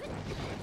Let's go.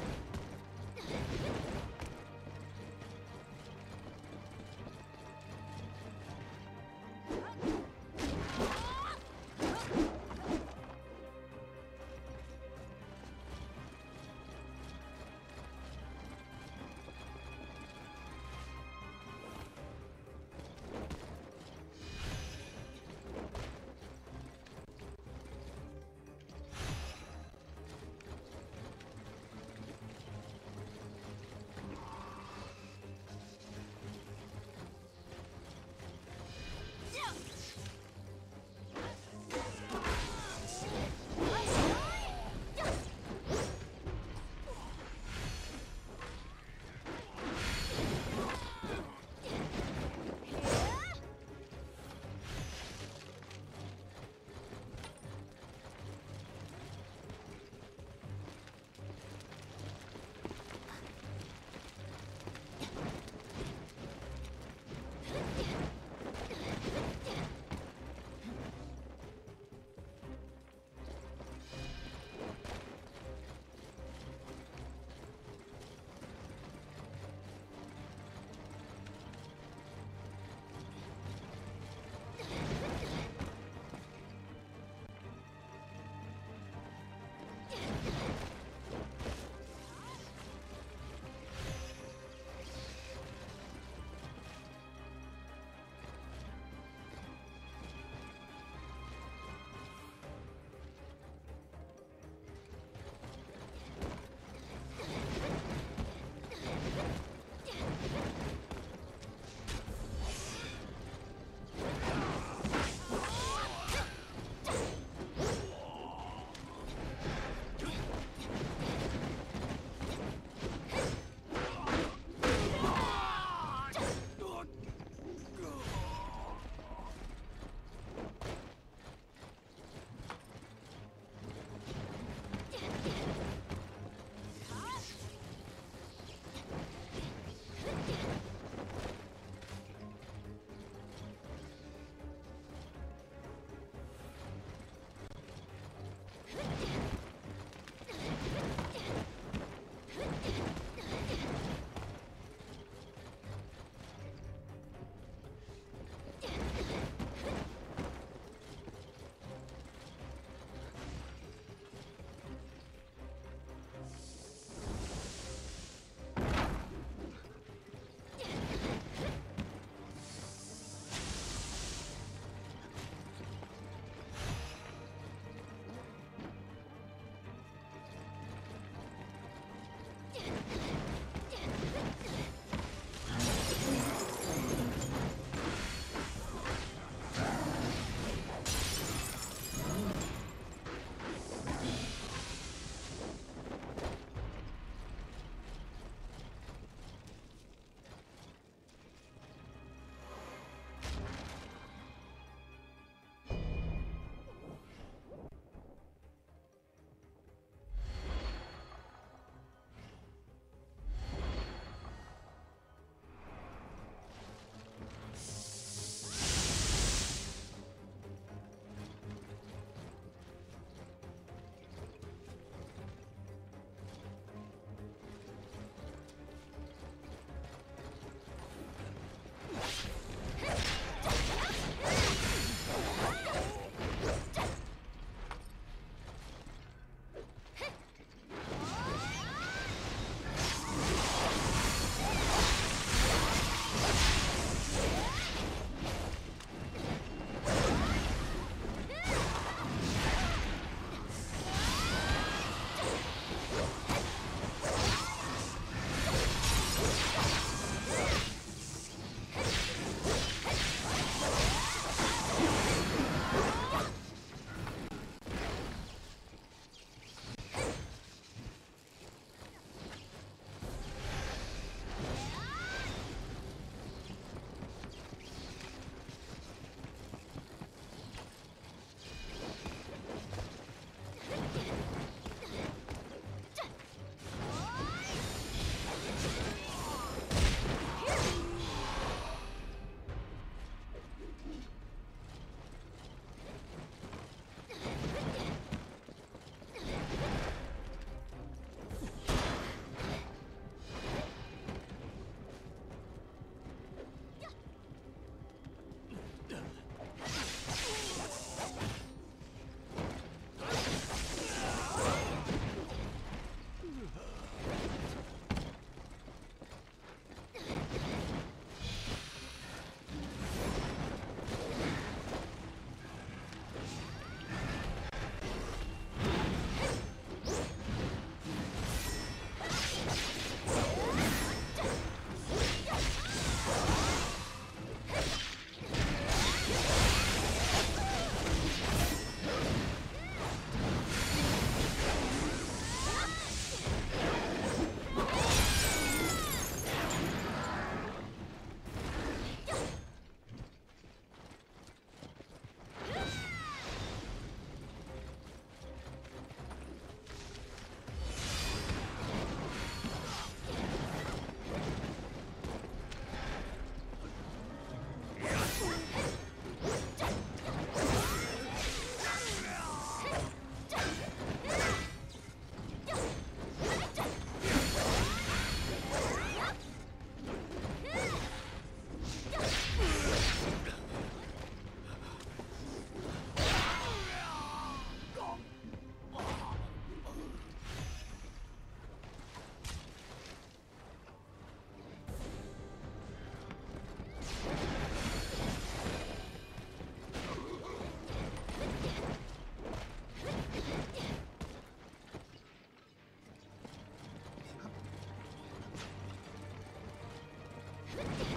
Let's go.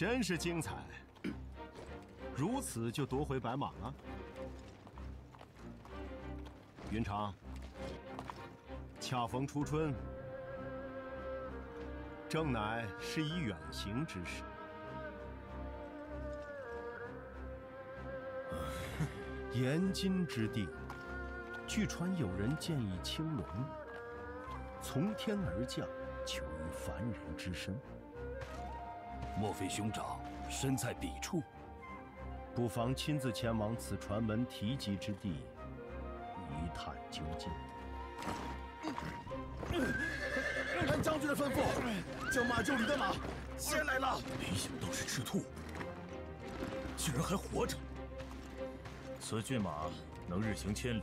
真是精彩！如此就夺回白马了。云长，恰逢初春，正乃适宜远行之时。延津之地，据传有人建议青龙从天而降，求于凡人之身。莫非兄长身在彼处？不妨亲自前往此传闻提及之地，一探究竟。按将军的吩咐，将马厩里的马牵来了。没想到是赤兔，竟然还活着。此骏马能日行千里，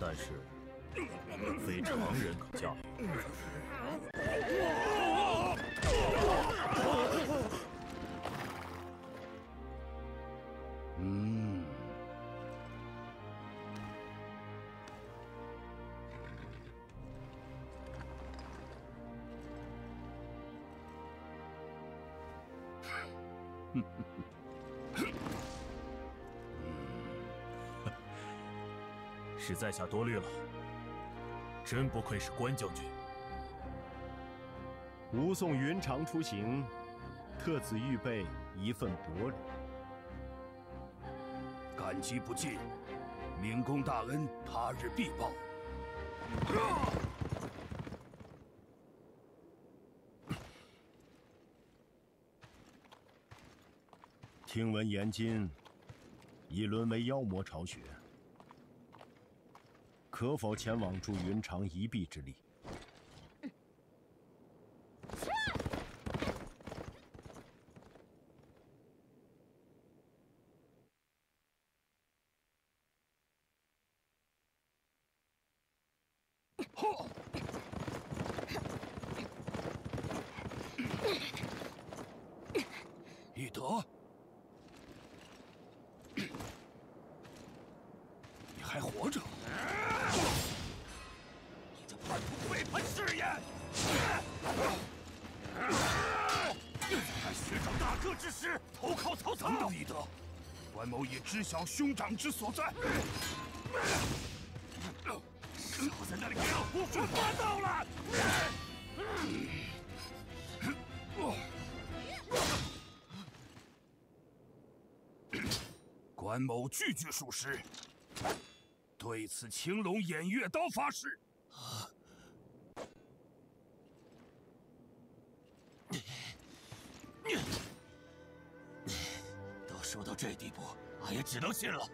但是非常人可驾驭。嗯，是在下多虑了，真不愧是关将军。吾送云长出行，特此预备一份薄礼。感激不尽，明公大恩，他日必报。听闻延津已沦为妖魔巢穴，可否前往助云长一臂之力？翼德，你还活着？你这叛徒背叛誓言！在学长大哥之时投靠曹操。等等，翼德，关某已知晓兄长之所在。我胡说八道了！关某句句属实，对此青龙偃月刀发誓。都说到这地步，俺也只能信了。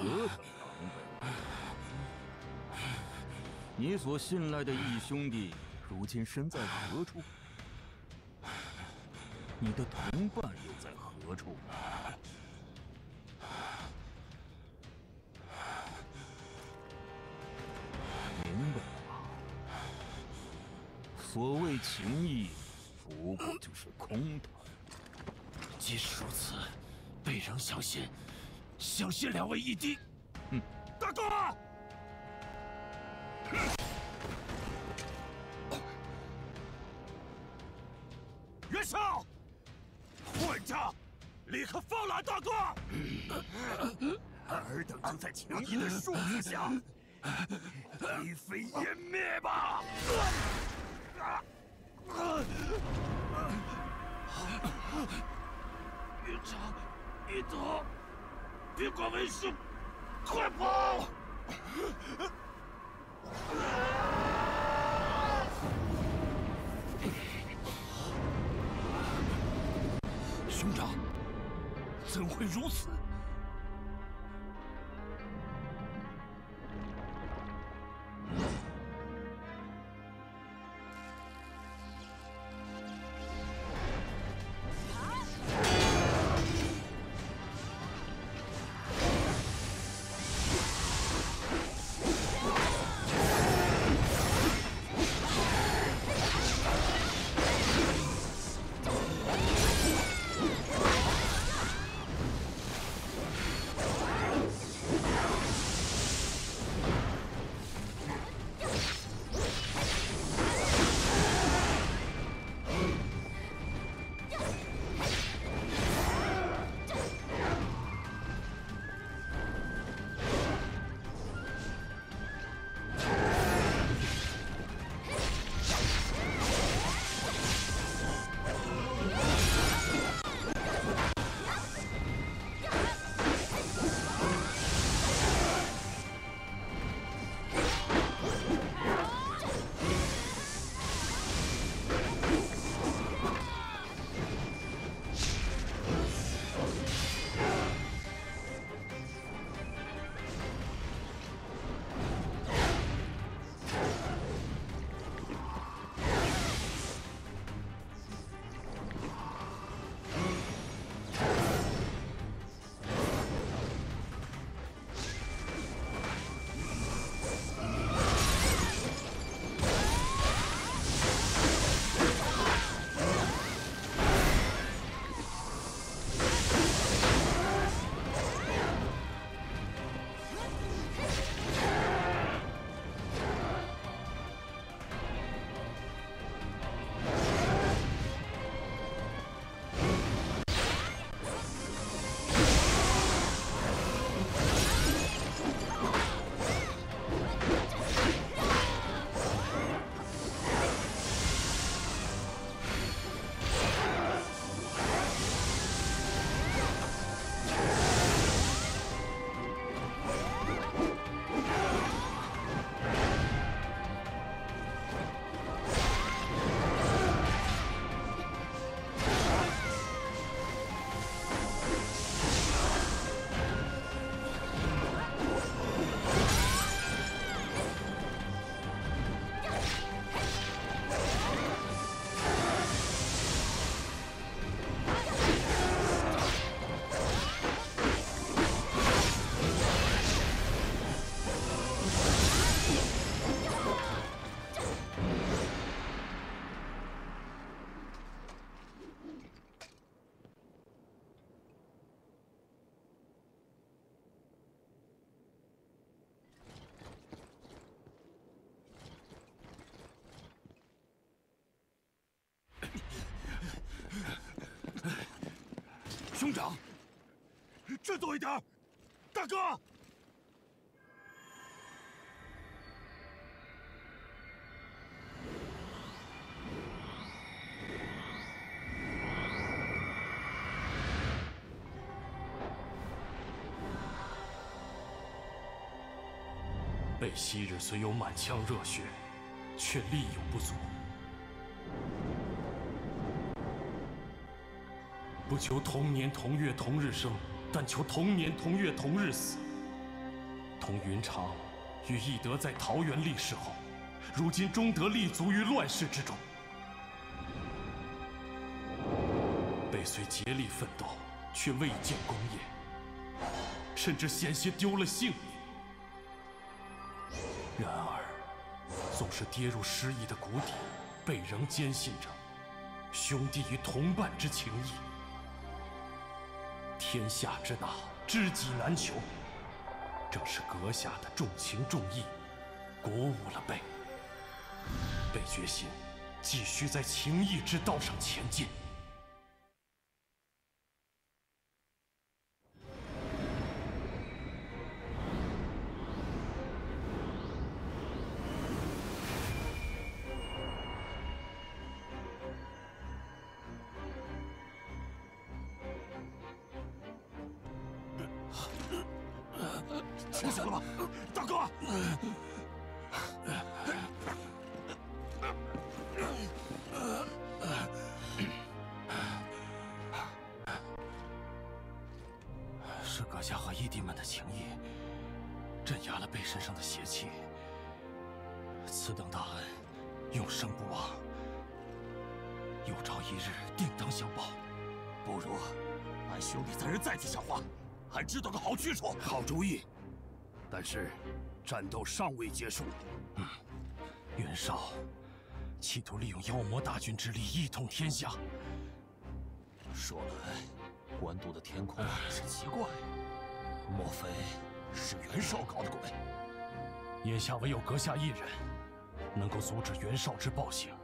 何等狼狈！你所信赖的义兄弟，如今身在何处？你的同伴又在何处？明白了吗？所谓情义，不过就是空谈。即使如此，备让小心。相信两位义弟。嗯，大哥。袁绍，混账！立刻放了大哥！尔等就在情义的树之下，灰飞烟灭吧！云长，一德，别管为师，快跑！兄长，怎会如此？兄长，振作一点，大哥！被昔日虽有满腔热血，却力有不足。不求同年同月同日生，但求同年同月同日死。同云长与翼德在桃园立誓后，如今终得立足于乱世之中。被随竭力奋斗，却未见功业，甚至险些丢了性命。然而，纵是跌入失意的谷底，辈仍坚信着兄弟与同伴之情谊。天下之大，知己难求，正是阁下的重情重义，鼓舞了贝。贝决心继续在情义之道上前进。清醒了吗，大哥？是阁下和义弟们的情谊，镇压了辈身上的邪气。此等大恩，永生不忘。有朝一日定当相报。不如俺兄弟三人再去想话，俺知道个好去处。好主意，但是战斗尚未结束。嗯袁绍企图利用妖魔大军之力一统天下。说来，官渡的天空很是奇怪，莫非是袁绍搞的鬼？眼下唯有阁下一人，能够阻止袁绍之暴行。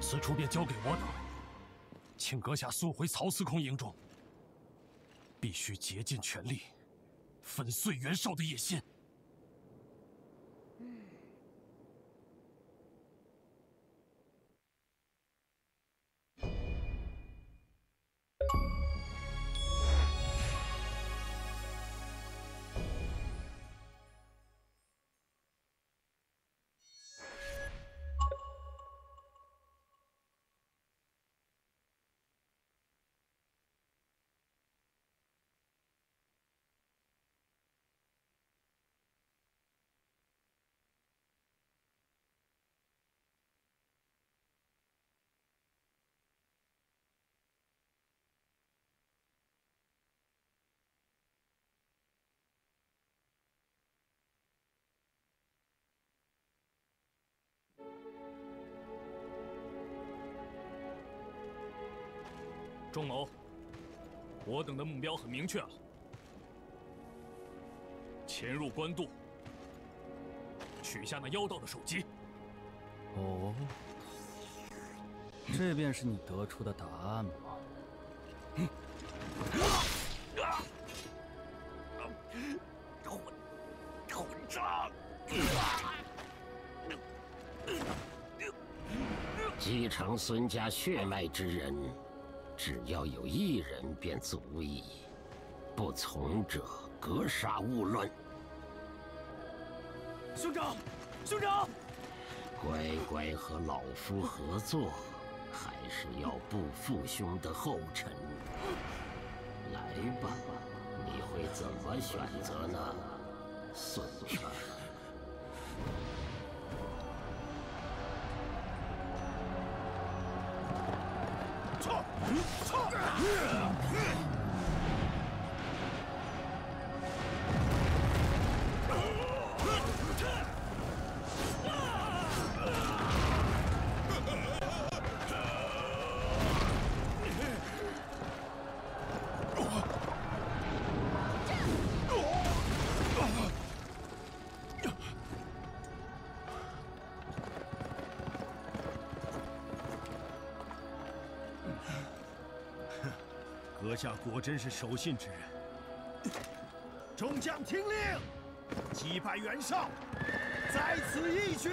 此处便交给我等，请阁下速回曹司空营中。必须竭尽全力，粉碎袁绍的野心。钟谋，我等的目标很明确了，潜入官渡，取下那妖道的首级。哦，这便是你得出的答案吗？混混账！继承孙家血脉之人，只要有一人便足矣。不从者，格杀勿论。兄长，兄长，乖乖和老夫合作，还是要步父兄的后尘？来吧，你会怎么选择呢，孙权？下果真是守信之人。众将听令，击败袁绍，在此一举。